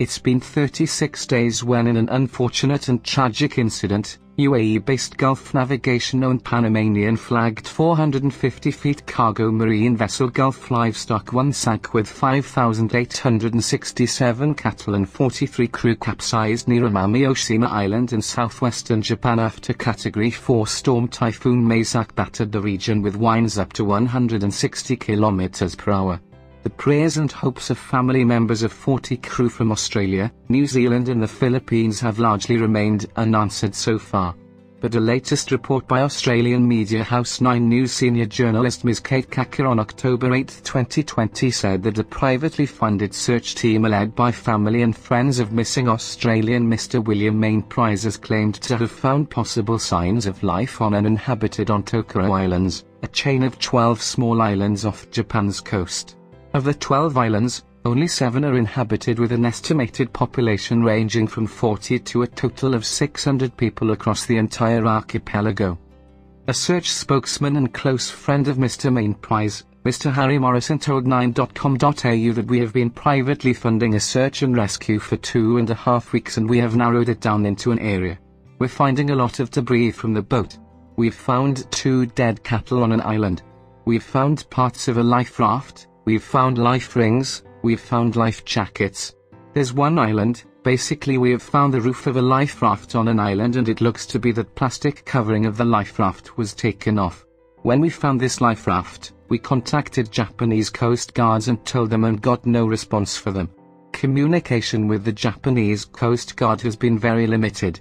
It's been 36 days when in an unfortunate and tragic incident, UAE-based Gulf Navigation-owned Panamanian flagged 450 feet cargo marine vessel Gulf Livestock One sank with 5,867 cattle and 43 crew capsized near Amami Oshima Island in southwestern Japan after Category 4 storm Typhoon Maysak battered the region with winds up to 160 km per hour. The prayers and hopes of family members of 40 crew from Australia, New Zealand and the Philippines have largely remained unanswered so far. But a latest report by Australian media house 9 News senior journalist Ms. Kate Kachor on October 8, 2020 said that a privately funded search team led by family and friends of missing Australian Mr. William Main has claimed to have found possible signs of life on uninhabited on Tokara Islands, a chain of 12 small islands off Japan's coast. Of the 12 islands, only 7 are inhabited with an estimated population ranging from 40 to a total of 600 people across the entire archipelago. A search spokesman and close friend of Mr. Mainprize, Mr. Harry Morrison told 9.com.au that we have been privately funding a search and rescue for two and a half weeks and we have narrowed it down into an area. We're finding a lot of debris from the boat. We've found two dead cattle on an island. We've found parts of a life raft, We've found life rings, we've found life jackets. There's one island, basically we have found the roof of a life raft on an island and it looks to be that plastic covering of the life raft was taken off. When we found this life raft, we contacted Japanese coast guards and told them and got no response for them. Communication with the Japanese Coast Guard has been very limited.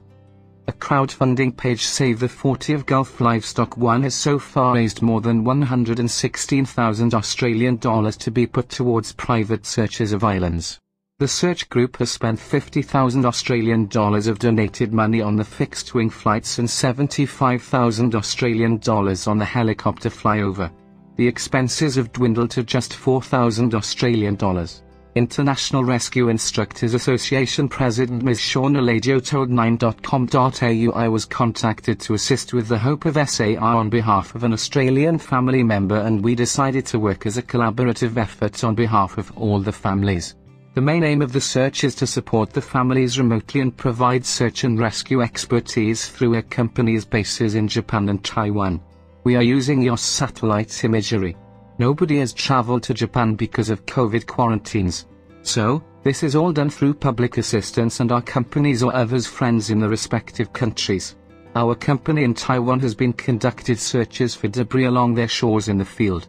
A crowdfunding page Save the 40 of Gulf Livestock One has so far raised more than 116,000 Australian dollars to be put towards private searches of islands. The search group has spent 50,000 Australian dollars of donated money on the fixed wing flights and 75,000 Australian dollars on the helicopter flyover. The expenses have dwindled to just 4,000 Australian dollars. International Rescue Instructors Association President Ms. Shauna Ladio told 9.com.au I was contacted to assist with the Hope of SAR on behalf of an Australian family member and we decided to work as a collaborative effort on behalf of all the families. The main aim of the search is to support the families remotely and provide search and rescue expertise through our company's bases in Japan and Taiwan. We are using your satellite imagery. Nobody has traveled to Japan because of COVID quarantines. So, this is all done through public assistance and our companies or others friends in the respective countries. Our company in Taiwan has been conducted searches for debris along their shores in the field.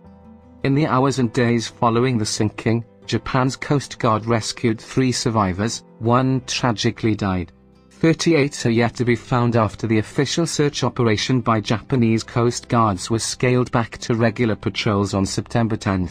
In the hours and days following the sinking, Japan's Coast Guard rescued three survivors, one tragically died. 38 are yet to be found after the official search operation by Japanese Coast Guards was scaled back to regular patrols on September 10.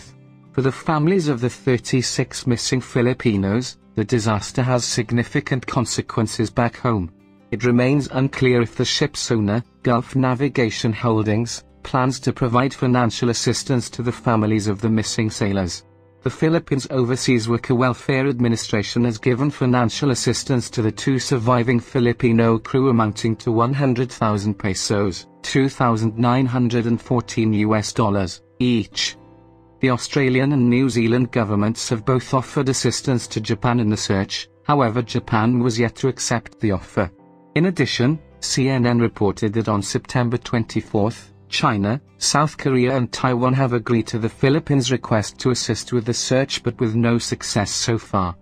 For the families of the 36 missing Filipinos, the disaster has significant consequences back home. It remains unclear if the ship's owner, Gulf Navigation Holdings, plans to provide financial assistance to the families of the missing sailors. The Philippines Overseas Worker Welfare Administration has given financial assistance to the two surviving Filipino crew amounting to 100,000 pesos, 2,914 US dollars, each. The Australian and New Zealand governments have both offered assistance to Japan in the search, however Japan was yet to accept the offer. In addition, CNN reported that on September 24, China, South Korea and Taiwan have agreed to the Philippines' request to assist with the search but with no success so far.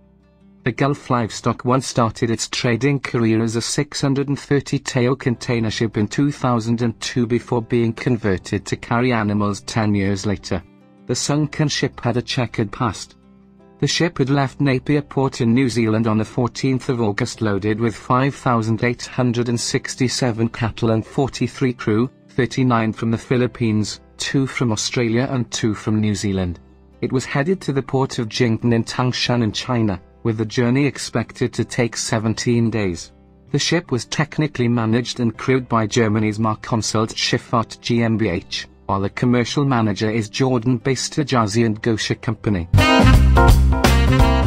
The Gulf Livestock One started its trading career as a 630 TEU container ship in 2002 before being converted to carry animals 10 years later. The sunken ship had a checkered past. The ship had left Napier Port in New Zealand on the 14th of August loaded with 5,867 cattle and 43 crew, 39 from the Philippines, 2 from Australia and 2 from New Zealand. It was headed to the port of Jingtang in Tangshan in China, with the journey expected to take 17 days. The ship was technically managed and crewed by Germany's Marconsult Schifffahrt GmbH, while the commercial manager is Jordan-based Hijazi and Ghosheh Company. Thank